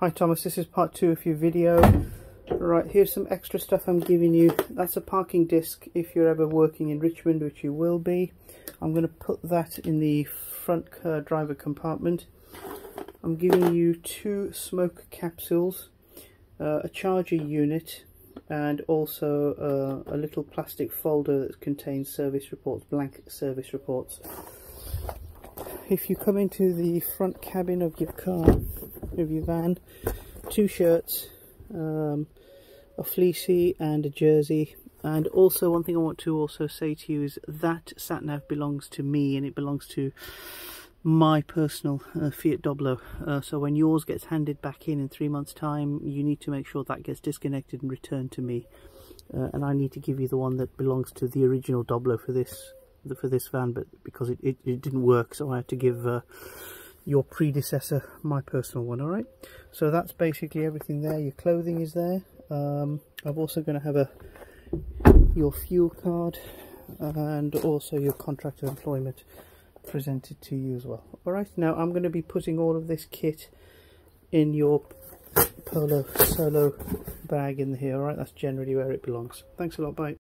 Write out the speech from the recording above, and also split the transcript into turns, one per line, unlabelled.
Hi Thomas, this is part two of your video. Right, here's some extra stuff I'm giving you. That's a parking disc if you're ever working in Richmond, which you will be. I'm going to put that in the front uh, driver compartment. I'm giving you two smoke capsules, uh, a charger unit, and also uh, a little plastic folder that contains service reports, blank service reports if you come into the front cabin of your car, of your van, two shirts, um, a fleecy and a jersey. And also one thing I want to also say to you is that sat nav belongs to me and it belongs to my personal uh, Fiat Doblo. Uh, so when yours gets handed back in in three months time, you need to make sure that gets disconnected and returned to me. Uh, and I need to give you the one that belongs to the original Doblo for this for this van, but because it, it, it didn't work, so I had to give uh, your predecessor my personal one, alright? So that's basically everything there. Your clothing is there. Um, I'm also going to have a your fuel card and also your contract of employment presented to you as well. Alright, now I'm going to be putting all of this kit in your Polo Solo bag in here, alright? That's generally where it belongs. Thanks a lot, bye.